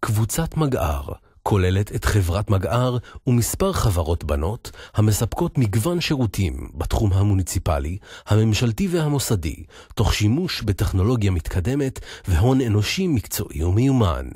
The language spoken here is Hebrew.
קבוצת מגער כוללת את חברת מגער ומספר חברות בנות המספקות מגוון שירותים בתחום המוניציפלי, הממשלתי והמוסדי, תוך שימוש בטכנולוגיה מתקדמת והון אנושי מקצועי ומיומן.